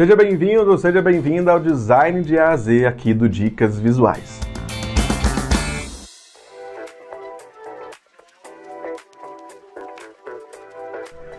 Seja bem-vindo, seja bem-vinda ao Design de A a Z aqui do Dicas Visuais.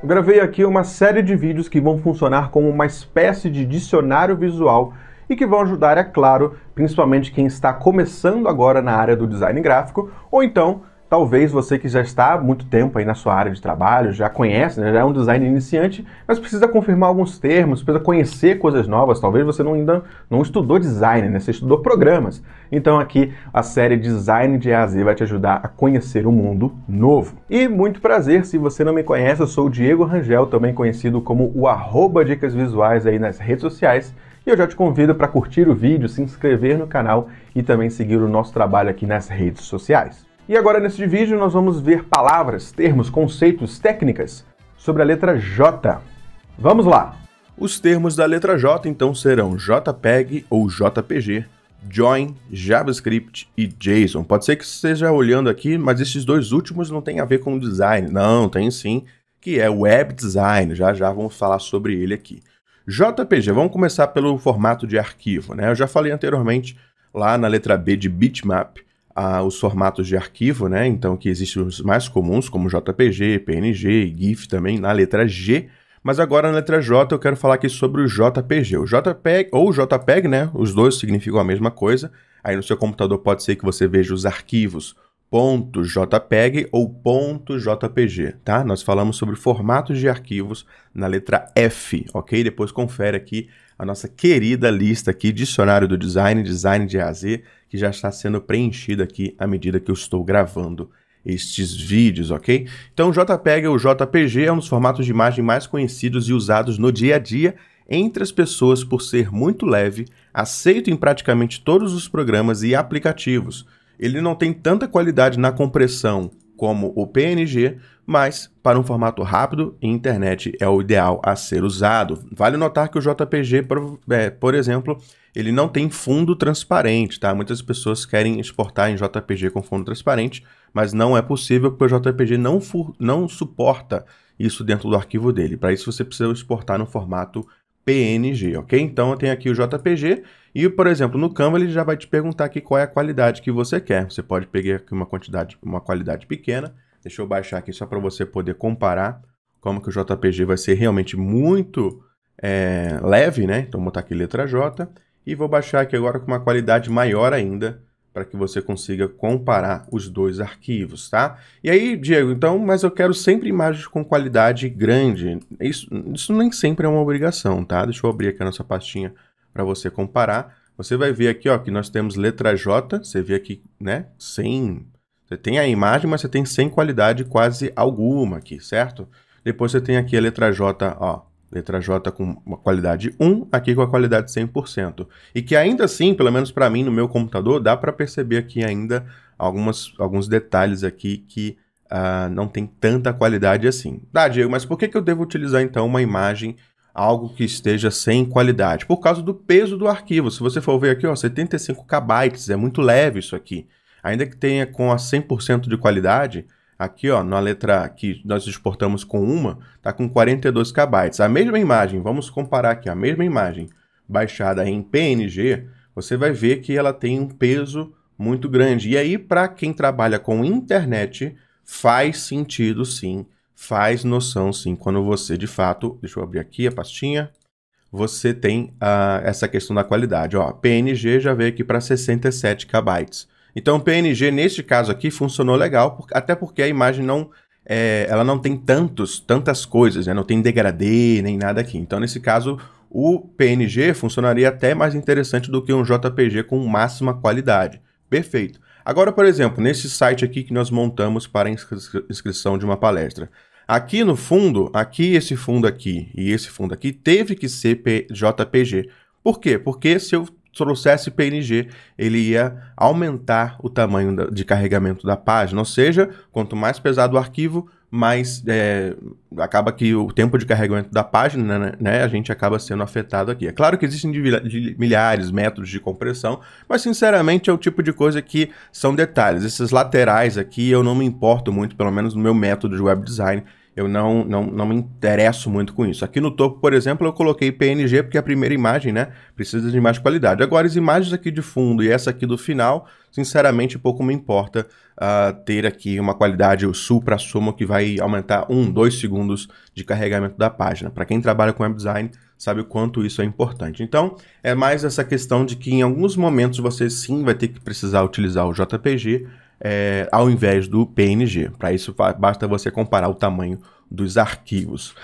Eu gravei aqui uma série de vídeos que vão funcionar como uma espécie de dicionário visual e que vão ajudar, é claro, principalmente quem está começando agora na área do design gráfico ou então Talvez você que já está há muito tempo aí na sua área de trabalho, já conhece, né, já é um design iniciante, mas precisa confirmar alguns termos, precisa conhecer coisas novas. Talvez você não, ainda não estudou design, né, você estudou programas. Então aqui a série Design de A a Z vai te ajudar a conhecer o um mundo novo. E muito prazer, se você não me conhece, eu sou o Diego Rangel, também conhecido como o arroba Dicas Visuais aí nas redes sociais. E eu já te convido para curtir o vídeo, se inscrever no canal e também seguir o nosso trabalho aqui nas redes sociais. E agora neste vídeo nós vamos ver palavras, termos, conceitos, técnicas sobre a letra J. Vamos lá! Os termos da letra J então serão JPEG ou JPG, Join, JavaScript e JSON. Pode ser que você esteja olhando aqui, mas esses dois últimos não têm a ver com design. Não, tem sim, que é Web Design. Já já vamos falar sobre ele aqui. JPG, vamos começar pelo formato de arquivo. Né? Eu já falei anteriormente lá na letra B de bitmap, os formatos de arquivo, né? Então, que existem os mais comuns, como JPG, PNG e GIF também, na letra G. Mas agora na letra J eu quero falar aqui sobre o JPG. O JPEG ou JPEG, né? Os dois significam a mesma coisa. Aí no seu computador pode ser que você veja os arquivos .jpeg ou .jpg, tá? Nós falamos sobre formatos de arquivos na letra F, ok? Depois confere aqui a nossa querida lista aqui, Dicionário do Design, Design de A a Z, que já está sendo preenchida aqui à medida que eu estou gravando estes vídeos, ok? Então, o JPEG ou JPG é um dos formatos de imagem mais conhecidos e usados no dia a dia entre as pessoas por ser muito leve, aceito em praticamente todos os programas e aplicativos. Ele não tem tanta qualidade na compressão como o PNG, mas para um formato rápido e internet é o ideal a ser usado. Vale notar que o JPG, por, é, por exemplo, ele não tem fundo transparente, tá? Muitas pessoas querem exportar em JPG com fundo transparente, mas não é possível porque o JPG não, não suporta isso dentro do arquivo dele. Para isso você precisa exportar no formato PNG, ok? Então eu tenho aqui o JPG e, por exemplo, no Canva ele já vai te perguntar aqui qual é a qualidade que você quer. Você pode pegar aqui uma quantidade, uma qualidade pequena. Deixa eu baixar aqui só para você poder comparar como que o JPG vai ser realmente muito é, leve, né? Então vou botar aqui letra J e vou baixar aqui agora com uma qualidade maior ainda para que você consiga comparar os dois arquivos, tá? E aí, Diego, então, mas eu quero sempre imagens com qualidade grande. Isso, isso nem sempre é uma obrigação, tá? Deixa eu abrir aqui a nossa pastinha para você comparar. Você vai ver aqui, ó, que nós temos letra J, você vê aqui, né, sem... Você tem a imagem, mas você tem sem qualidade quase alguma aqui, certo? Depois você tem aqui a letra J, ó, letra J com uma qualidade 1, aqui com a qualidade 100%. E que ainda assim, pelo menos para mim no meu computador, dá para perceber aqui ainda algumas, alguns detalhes aqui que uh, não tem tanta qualidade assim. Tá, Diego, mas por que, que eu devo utilizar então uma imagem, algo que esteja sem qualidade? Por causa do peso do arquivo. Se você for ver aqui, ó, 75 KB, é muito leve isso aqui. Ainda que tenha com a 100% de qualidade, Aqui, ó, na letra que nós exportamos com uma, tá com 42 KB. A mesma imagem, vamos comparar aqui, a mesma imagem baixada em PNG, você vai ver que ela tem um peso muito grande. E aí, para quem trabalha com internet, faz sentido sim, faz noção sim, quando você de fato, deixa eu abrir aqui a pastinha, você tem uh, essa questão da qualidade. Ó, PNG já veio aqui para 67 KB. Então PNG, neste caso aqui, funcionou legal, até porque a imagem não, é, ela não tem tantos, tantas coisas, né? não tem degradê nem nada aqui. Então, nesse caso, o PNG funcionaria até mais interessante do que um JPG com máxima qualidade. Perfeito. Agora, por exemplo, nesse site aqui que nós montamos para inscri inscrição de uma palestra. Aqui no fundo, aqui esse fundo aqui e esse fundo aqui teve que ser JPG. Por quê? Porque se eu trouxesse PNG, ele ia aumentar o tamanho de carregamento da página. Ou seja, quanto mais pesado o arquivo, mais é, acaba que o tempo de carregamento da página, né, né, a gente acaba sendo afetado aqui. É claro que existem milhares métodos de compressão, mas sinceramente é o tipo de coisa que são detalhes. Esses laterais aqui eu não me importo muito, pelo menos no meu método de web design, eu não, não, não me interesso muito com isso. Aqui no topo, por exemplo, eu coloquei PNG porque é a primeira imagem, né, precisa de mais qualidade. Agora, as imagens aqui de fundo e essa aqui do final, sinceramente, pouco me importa uh, ter aqui uma qualidade supra-sumo que vai aumentar um, dois segundos de carregamento da página. Para quem trabalha com web design, sabe o quanto isso é importante. Então, é mais essa questão de que em alguns momentos você sim vai ter que precisar utilizar o JPG, é, ao invés do PNG. Para isso, basta você comparar o tamanho dos arquivos.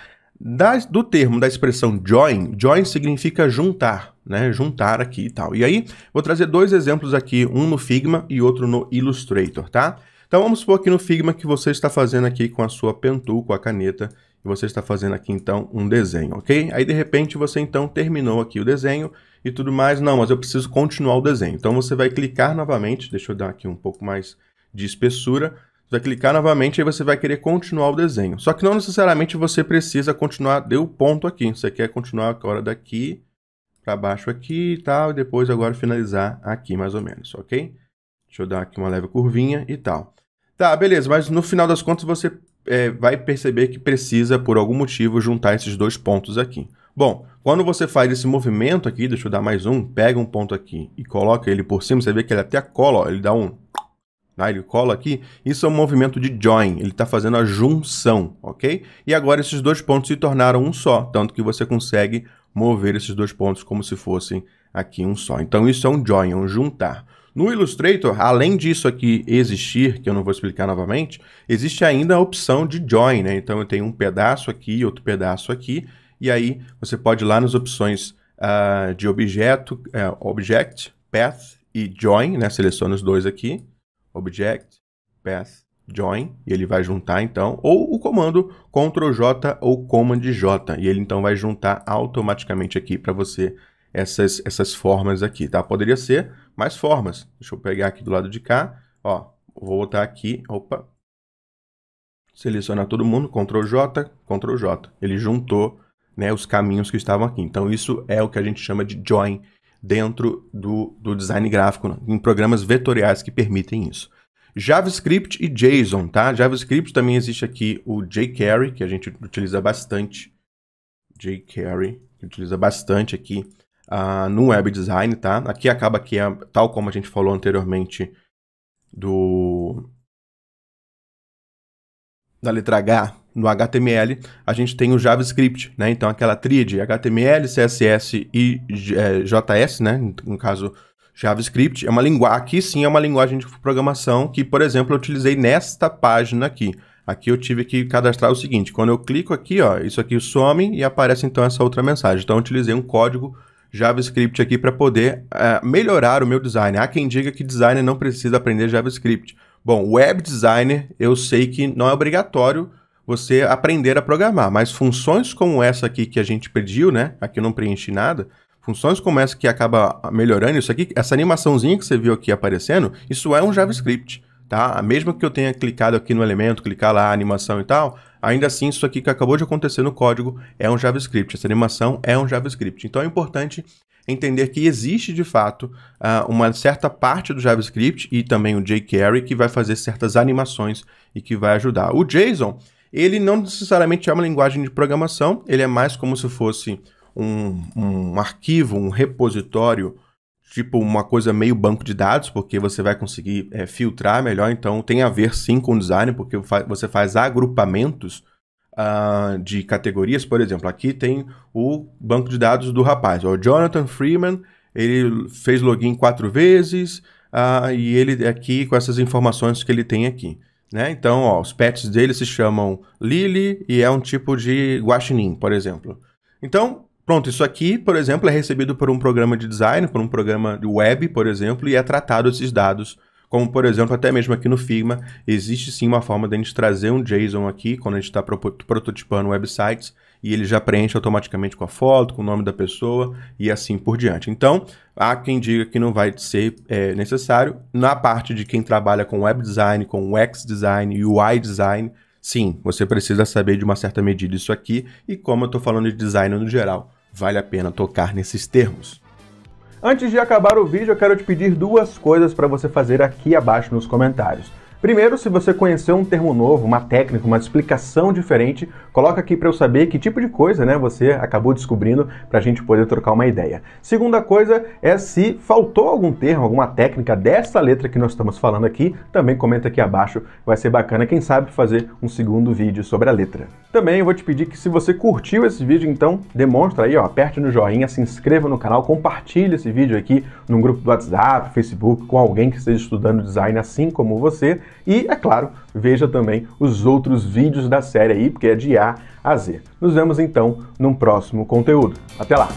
Do termo da expressão join, join significa juntar, né? Juntar aqui e tal. E aí, vou trazer dois exemplos aqui, um no Figma e outro no Illustrator, tá? Então vamos supor aqui no Figma que você está fazendo aqui com a sua pentul, com a caneta, e você está fazendo aqui então um desenho, ok? Aí de repente você então terminou aqui o desenho e tudo mais. Não, mas eu preciso continuar o desenho. Então você vai clicar novamente, deixa eu dar aqui um pouco mais de espessura. Você vai clicar novamente e você vai querer continuar o desenho. Só que não necessariamente você precisa continuar, deu ponto aqui. Você quer continuar agora daqui para baixo aqui e tal, e depois agora finalizar aqui mais ou menos, ok? Deixa eu dar aqui uma leve curvinha e tal. Tá, beleza, mas no final das contas você é, vai perceber que precisa, por algum motivo, juntar esses dois pontos aqui. Bom, quando você faz esse movimento aqui, deixa eu dar mais um, pega um ponto aqui e coloca ele por cima, você vê que ele até cola, ó, ele dá um Tá? Ele cola aqui. Isso é um movimento de join. Ele está fazendo a junção, ok? E agora esses dois pontos se tornaram um só, tanto que você consegue mover esses dois pontos como se fossem aqui um só. Então isso é um join, é um juntar. No Illustrator, além disso aqui existir, que eu não vou explicar novamente, existe ainda a opção de join, né? Então eu tenho um pedaço aqui outro pedaço aqui, e aí você pode ir lá nas opções uh, de objeto, uh, object, path e join, né? Seleciona os dois aqui, object, path, join, e ele vai juntar então, ou o comando Ctrl J ou Command J, e ele então vai juntar automaticamente aqui para você essas, essas formas aqui, tá? Poderia ser mais formas. Deixa eu pegar aqui do lado de cá, ó, vou botar aqui, opa, selecionar todo mundo, Ctrl J, Ctrl J. Ele juntou né, os caminhos que estavam aqui. Então isso é o que a gente chama de join dentro do, do design gráfico, né? em programas vetoriais que permitem isso. JavaScript e JSON, tá? JavaScript também existe aqui o jQuery, que a gente utiliza bastante. jQuery, que utiliza bastante aqui uh, no web design, tá? Aqui acaba que é, tal como a gente falou anteriormente do da letra H, no HTML, a gente tem o JavaScript, né? Então, aquela tríade HTML, CSS e é, JS, né? No caso, JavaScript, é uma linguagem. Aqui sim é uma linguagem de programação que, por exemplo, eu utilizei nesta página aqui. Aqui eu tive que cadastrar o seguinte: quando eu clico aqui, ó, isso aqui some e aparece então essa outra mensagem. Então, eu utilizei um código JavaScript aqui para poder uh, melhorar o meu design. Há quem diga que designer não precisa aprender JavaScript. Bom, web designer, eu sei que não é obrigatório você aprender a programar, mas funções como essa aqui que a gente pediu, né? Aqui eu não preenchi nada. Funções como essa que acaba melhorando isso aqui, essa animaçãozinha que você viu aqui aparecendo, isso é um JavaScript, tá? Mesmo que eu tenha clicado aqui no elemento, clicar lá, animação e tal, ainda assim isso aqui que acabou de acontecer no código é um JavaScript. Essa animação é um JavaScript. Então é importante entender que existe de fato uh, uma certa parte do JavaScript e também o jQuery que vai fazer certas animações e que vai ajudar. O JSON, ele não necessariamente é uma linguagem de programação, ele é mais como se fosse um, um arquivo, um repositório, tipo uma coisa meio banco de dados, porque você vai conseguir é, filtrar melhor. Então tem a ver sim com design, porque você faz agrupamentos uh, de categorias. Por exemplo, aqui tem o banco de dados do rapaz, o Jonathan Freeman. Ele fez login quatro vezes uh, e ele aqui com essas informações que ele tem aqui. Né? Então, ó, os pets dele se chamam Lily e é um tipo de guaxinim, por exemplo. Então, pronto, isso aqui, por exemplo, é recebido por um programa de design, por um programa de web, por exemplo, e é tratado esses dados como, por exemplo, até mesmo aqui no Figma, existe sim uma forma de a gente trazer um JSON aqui, quando a gente está prototipando websites, e ele já preenche automaticamente com a foto, com o nome da pessoa e assim por diante. Então, há quem diga que não vai ser é, necessário. Na parte de quem trabalha com web design, com UX design, UI design, sim, você precisa saber de uma certa medida isso aqui. E como eu estou falando de design no geral, vale a pena tocar nesses termos. Antes de acabar o vídeo, eu quero te pedir duas coisas para você fazer aqui abaixo nos comentários. Primeiro, se você conheceu um termo novo, uma técnica, uma explicação diferente, coloca aqui para eu saber que tipo de coisa né, você acabou descobrindo para a gente poder trocar uma ideia. Segunda coisa é se faltou algum termo, alguma técnica dessa letra que nós estamos falando aqui, também comenta aqui abaixo, vai ser bacana, quem sabe, fazer um segundo vídeo sobre a letra. Também eu vou te pedir que se você curtiu esse vídeo, então demonstra aí, ó, aperte no joinha, se inscreva no canal, compartilhe esse vídeo aqui no grupo do WhatsApp, Facebook, com alguém que esteja estudando design assim como você. E, é claro, veja também os outros vídeos da série aí, porque é de A a Z. Nos vemos então num próximo conteúdo. Até lá!